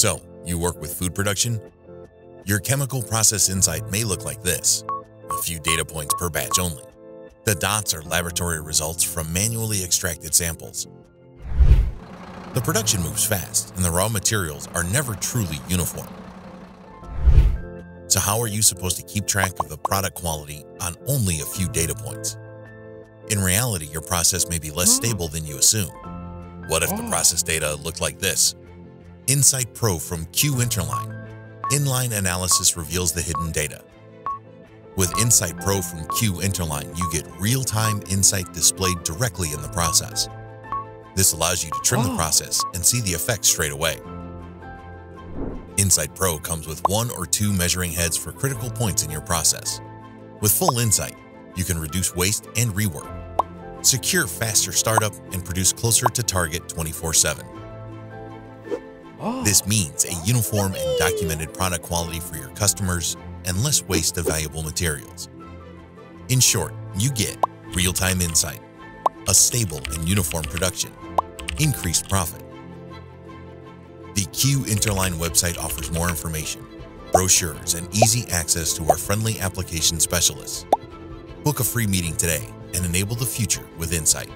So, you work with food production? Your chemical process insight may look like this, a few data points per batch only. The dots are laboratory results from manually extracted samples. The production moves fast and the raw materials are never truly uniform. So how are you supposed to keep track of the product quality on only a few data points? In reality, your process may be less hmm. stable than you assume. What if the oh. process data looked like this? InSight Pro from Q-Interline. Inline analysis reveals the hidden data. With InSight Pro from Q-Interline, you get real-time insight displayed directly in the process. This allows you to trim the oh. process and see the effects straight away. InSight Pro comes with one or two measuring heads for critical points in your process. With full insight, you can reduce waste and rework, secure faster startup, and produce closer to target 24-7. This means a uniform and documented product quality for your customers and less waste of valuable materials. In short, you get real-time insight, a stable and uniform production, increased profit. The Q-Interline website offers more information, brochures, and easy access to our friendly application specialists. Book a free meeting today and enable the future with Insight.